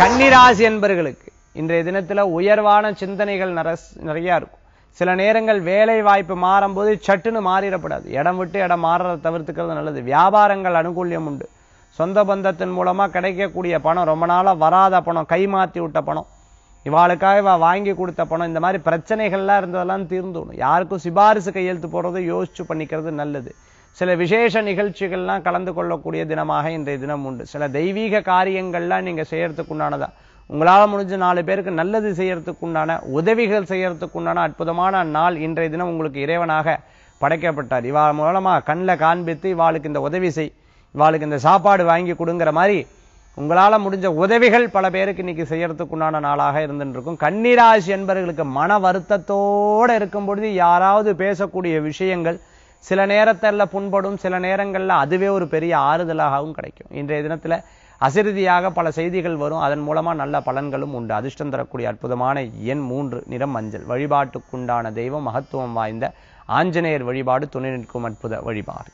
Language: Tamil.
கன்னிராசி என்பர்களுக்கு இன்றைய தினத்துல உயர்வான சிந்தனைகள் நிறைய இருக்கும். சில நேரங்கள் வேலை வாய்ப்பு மாறும்போது சட்டுன்னு மாறிடப்படாது. இடம் விட்டு இடம் மாறுறதை தவிர்த்துக்கிறது நல்லது. வியாபாரங்கள் அனுகூல்யம் உண்டு. சொந்த பந்தத்தின் மூலமா கிடைக்கக்கூடிய பணம் ரொம்ப நாளா வராத பணம் கை மாத்தி விட்ட பணம் இவாளுக்காக இவ வாங்கி கொடுத்த பணம் இந்த மாதிரி பிரச்சனைகள்லாம் இருந்ததெல்லாம் தீர்ந்துடும் யாருக்கும் சிபாரிசு கையெழுத்து போடுறது யோசிச்சு பண்ணிக்கிறது நல்லது. சில விசேஷ நிகழ்ச்சிகள்லாம் கலந்து கொள்ளக்கூடிய தினமாக இன்றைய தினம் உண்டு. சில தெய்வீக காரியங்கள்லாம் நீங்கள் செய்யறதுக்கு உங்களால் முடிஞ்ச நாலு பேருக்கு நல்லது செய்யறதுக்குண்டான உதவிகள் செய்யறதுக்குண்டான அற்புதமான நாள் இன்றைய தினம் உங்களுக்கு இறைவனாக படைக்கப்பட்டார். இவா மூலமாக கண்ணில் காண்பித்து இவாளுக்கு இந்த உதவி செய் இவாளுக்கு இந்த சாப்பாடு வாங்கி கொடுங்கிற மாதிரி உங்களால் முடிஞ்ச உதவிகள் பல பேருக்கு இன்னைக்கு செய்யறதுக்குண்டான நாளாக இருந்துருக்கும். கன்னிராசி என்பவர்களுக்கு மன வருத்தத்தோட இருக்கும் பொழுது யாராவது பேசக்கூடிய விஷயங்கள் சில நேரத்தில் புண்படும் சில நேரங்கள்ல அதுவே ஒரு பெரிய ஆறுதலாகவும் கிடைக்கும். இன்றைய தினத்துல அசிறுதியாக பல செய்திகள் வரும். அதன் மூலமா நல்ல பலன்களும் உண்டு. அதிர்ஷ்டம் தரக்கூடிய அற்புதமான எண் மூன்று நிறம் மஞ்சள். வழிபாட்டுக்குண்டான தெய்வம் மகத்துவம் வாய்ந்த ஆஞ்சநேயர் வழிபாடு துணை நிற்கும் அற்புத வழிபாடு.